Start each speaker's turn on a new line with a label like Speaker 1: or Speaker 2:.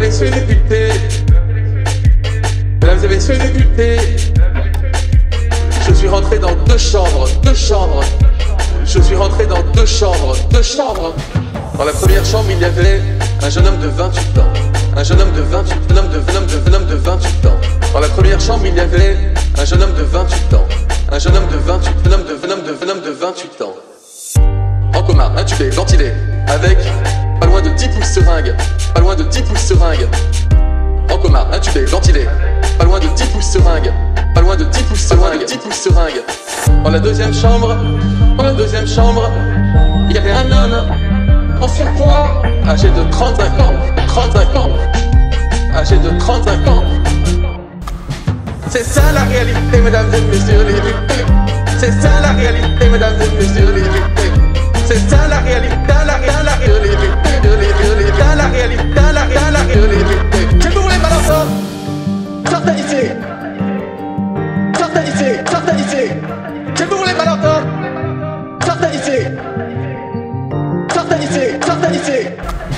Speaker 1: messieurs les députés, mesdames et messieurs les députés, je suis rentré dans deux chambres, deux chambres. Je suis rentré dans deux chambres, deux chambres. Dans la première chambre, il y avait un jeune homme de 28 ans. Un jeune homme de 28, un homme de, un de, un homme de 28 ans. Dans la première chambre, il y avait un jeune homme de 28 ans. Un jeune homme de 28, un homme de, un de, un homme de 28 ans. En coma, intubé, ventilé, avec pas loin de 10 pouces seringues. En coma, intubé, ventilé, pas loin de 10 pouces seringues, pas loin de 10 pouces seringues, 10 pouces seringues. Dans la deuxième chambre, dans la deuxième chambre, il y avait un homme en surpoids, âgé de 35 ans, 35 ans, âgé de 35 ans. C'est ça la réalité, mesdames et messieurs les. C'est ça la réalité, mesdames et messieurs les 日。